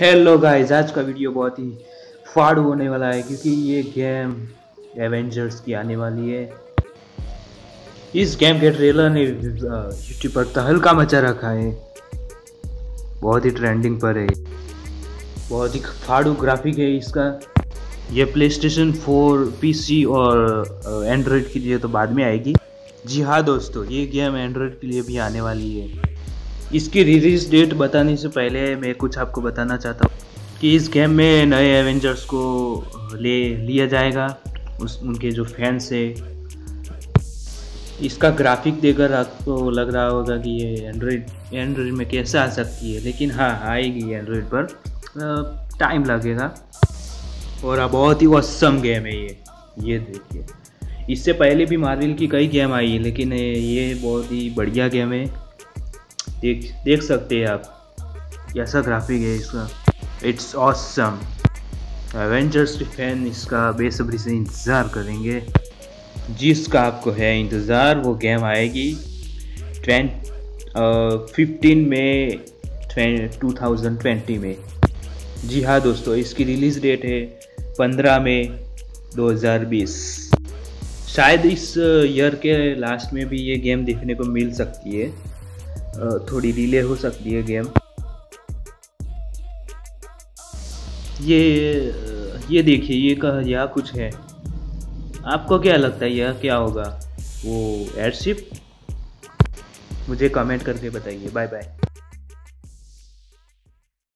Hello guys आज का video बहुत ही फाड़ू होने वाला है क्योंकि ये गेम एवेंजर्स की आने वाली है। इस गेम के ट्रेलर ने यूट्यूब पर तहलका मचा रखा है। बहुत ही ट्रेंडिंग पर है। बहुत ही फाड़ू ग्राफिक है इसका। ये प्ले स्टेशन फोर पी और एंड्रॉयड के लिए तो बाद में आएगी। जी हाँ दोस्तों, ये गेम एंड्रॉयड के लिए भी आने वाली है। इसकी रिलीज़ डेट बताने से पहले मैं कुछ आपको बताना चाहता हूँ कि इस गेम में नए एवेंजर्स को ले, लिया जाएगा। उस, उनके जो फैंस है। इसका ग्राफिक देखकर आपको लग रहा होगा कि ये एंड्रॉयड एंड्रॉयड में कैसे आ सकती है। लेकिन हाँ आएगी एंड्रॉयड पर। टाइम लगेगा। और अब बहुत ही वसम गेम है ये। ये देखिए। इससे पहले भी मार्वल की कई गेम आई है लेकिन ये बहुत ही बढ़िया गेम है। देख देख सकते हैं आप। कैसा ग्राफिक है इसका। इट्स ऑसम एवेंजर्स के फ़ैन इसका बेसब्री से इंतज़ार करेंगे। जिसका आपको है इंतज़ार, वो गेम आएगी। ट्वेंट फिफ्टीन में टू थाउज़ेंड ट्वेंटी में। जी हाँ दोस्तों, इसकी रिलीज़ डेट है पंद्रह मई 2020 शायद इस ईयर के लास्ट में भी ये गेम देखने को मिल सकती है। थोड़ी डिले हो सकती है गेम ये ये देखिए, ये कह, यह कुछ है. आपको क्या लगता है, यह क्या होगा? वो एयरशिप मुझे कमेंट करके बताइए. Bye bye